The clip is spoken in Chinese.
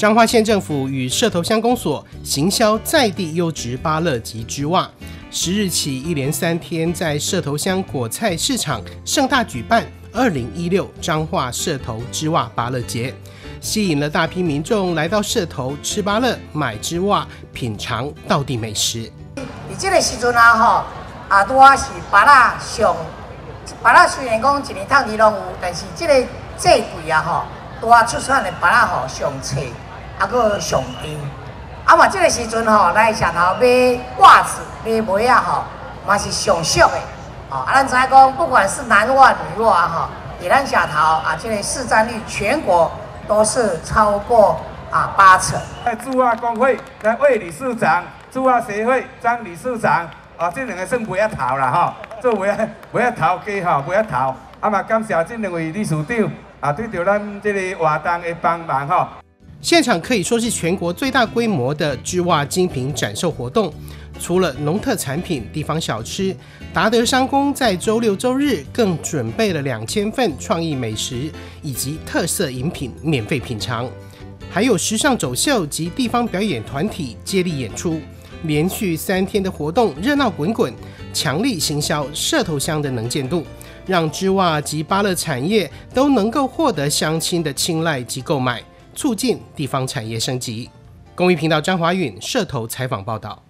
彰化县政府与社头乡公所行销在地优质芭乐及织袜，十日起一连三天在社头乡果菜市场盛大举办。二零一六彰化社头织袜芭乐节，吸引了大批民众来到社头吃芭乐、买织袜、品尝道地美食。伫这个时阵啊吼，啊拄啊是芭乐上，芭乐虽然讲一年通二拢有，但是这个这季啊吼，拄啊出产的芭乐吼上脆，啊个上甜。啊嘛，这个时阵吼来社头买袜子、买袜啊吼，嘛是上俗的。哦，啊咱知影讲，不管是男袜女袜吼，伫咱社头啊，这个市占率全国都是超过啊八成。在驻袜工会来魏理事长。驻袜协会张理事长，啊，这两个算袂一头啦吼，做袂一袂一头家吼，袂一头。啊嘛，感谢这两位理事长啊，对着咱这个活动的帮忙吼。现场可以说是全国最大规模的织袜精品展售活动，除了农特产品、地方小吃，达德商工在周六周日更准备了两千份创意美食以及特色饮品免费品尝，还有时尚走秀及地方表演团体接力演出。连续三天的活动热闹滚滚，强力行销社头乡的能见度，让织袜及芭乐产业都能够获得乡亲的青睐及购买，促进地方产业升级。公益频道张华允摄头采访报道。